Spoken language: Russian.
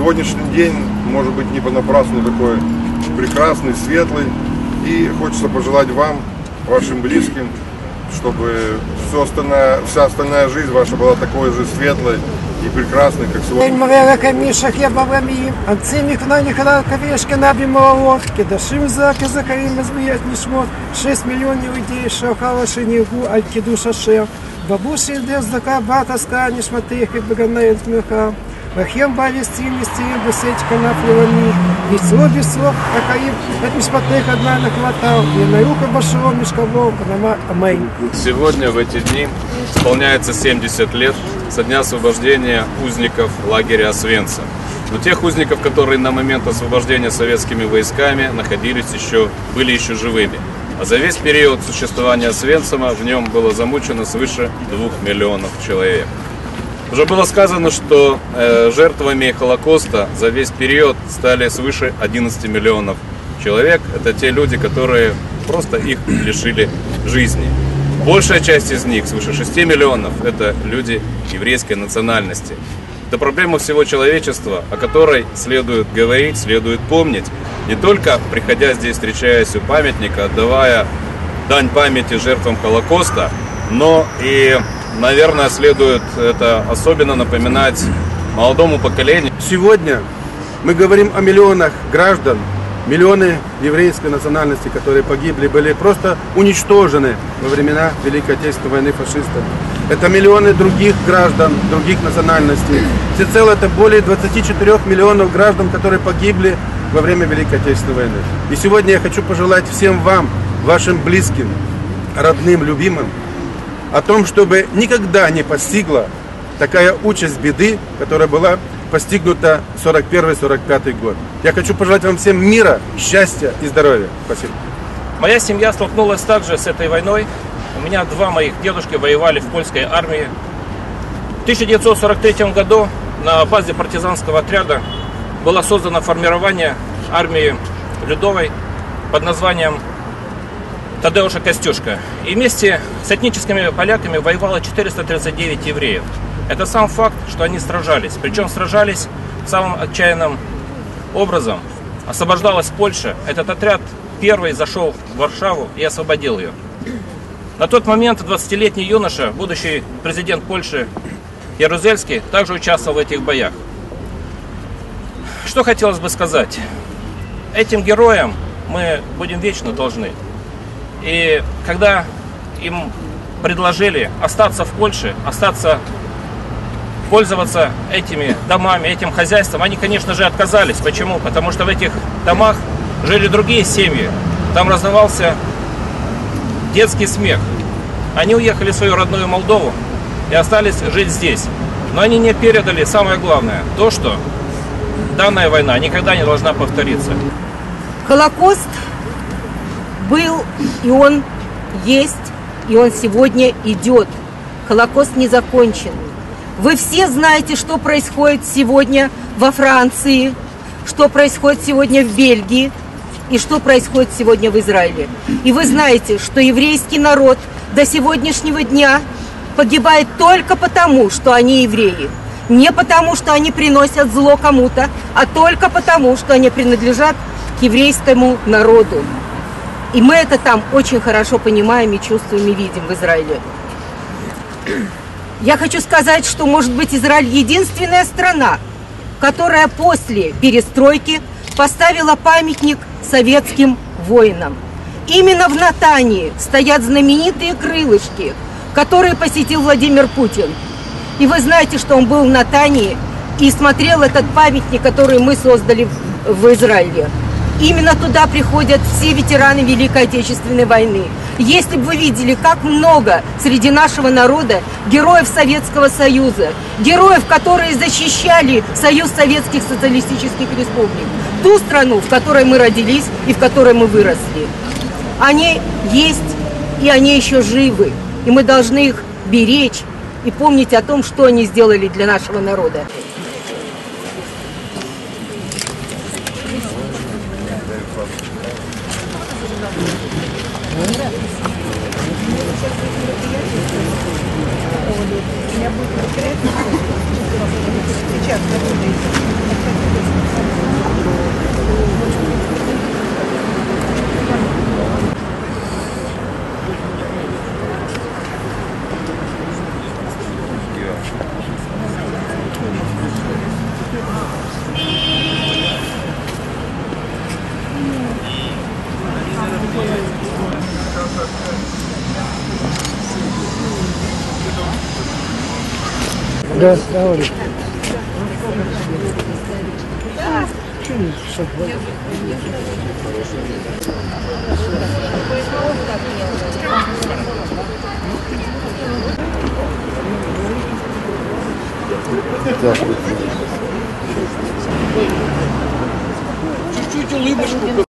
Сегодняшний день, может быть, не понапрасну такой прекрасный, светлый. И хочется пожелать вам, вашим близким, чтобы все остальная, вся остальная жизнь ваша была такой же светлой и прекрасной, как сегодня. Миллионов идей шахала шинигу алькиду шашев, бабуши дез дака бата сканиш матех. Махем бали стрим и стрим высеть канафливами. И слово без слов, от мисмотных одна нахватал. И на руку башило мешковом, канамак амейн. Сегодня, в эти дни, исполняется 70 лет со дня освобождения узников лагеря Освенца. Но тех узников, которые на момент освобождения советскими войсками находились еще, были еще живыми. А за весь период существования Освенцима в нем было замучено свыше двух миллионов человек. Уже было сказано, что э, жертвами Холокоста за весь период стали свыше 11 миллионов человек. Это те люди, которые просто их лишили жизни. Большая часть из них, свыше 6 миллионов, это люди еврейской национальности. Это проблема всего человечества, о которой следует говорить, следует помнить, не только приходя здесь, встречаясь у памятника, отдавая дань памяти жертвам Холокоста, но и, наверное, следует это особенно напоминать молодому поколению. Сегодня мы говорим о миллионах граждан, миллионы еврейской национальности, которые погибли, были просто уничтожены во времена Великой Отечественной войны фашистов. Это миллионы других граждан, других национальностей. Всецело это более 24 миллионов граждан, которые погибли во время Великой Отечественной войны. И сегодня я хочу пожелать всем вам, вашим близким, родным, любимым, о том, чтобы никогда не постигла такая участь беды, которая была постигнута 41-45 год. Я хочу пожелать вам всем мира, счастья и здоровья. Спасибо. Моя семья столкнулась также с этой войной. У меня два моих дедушки воевали в польской армии. В 1943 году на базе партизанского отряда было создано формирование армии Людовой под названием Тадеуша Костюшка. И вместе с этническими поляками воевало 439 евреев. Это сам факт, что они сражались. Причем сражались самым отчаянным образом. Освобождалась Польша. Этот отряд первый зашел в Варшаву и освободил ее. На тот момент 20-летний юноша, будущий президент Польши Ярузельский, также участвовал в этих боях. Что хотелось бы сказать? Этим героям мы будем вечно должны. И когда им предложили остаться в Польше, остаться пользоваться этими домами, этим хозяйством, они, конечно же, отказались. Почему? Потому что в этих домах жили другие семьи. Там раздавался детский смех. Они уехали в свою родную Молдову и остались жить здесь. Но они не передали самое главное, то, что данная война никогда не должна повториться. Холокост был, и он есть, и он сегодня идет. Холокост не закончен. Вы все знаете, что происходит сегодня во Франции, что происходит сегодня в Бельгии и что происходит сегодня в Израиле. И вы знаете, что еврейский народ до сегодняшнего дня погибает только потому, что они евреи. Не потому, что они приносят зло кому-то, а только потому, что они принадлежат к еврейскому народу. И мы это там очень хорошо понимаем и чувствуем и видим в Израиле. Я хочу сказать, что, может быть, Израиль единственная страна, которая после перестройки поставила памятник советским воинам. Именно в Натании стоят знаменитые крылышки, которые посетил Владимир Путин. И вы знаете, что он был в Натании и смотрел этот памятник, который мы создали в Израиле. Именно туда приходят все ветераны Великой Отечественной войны. Если бы вы видели, как много среди нашего народа героев Советского Союза, героев, которые защищали Союз Советских Социалистических Республик, ту страну, в которой мы родились и в которой мы выросли. Они есть, и они еще живы. И мы должны их беречь и помнить о том, что они сделали для нашего народа. Да, да, Оля. Чуть-чуть улыбочку.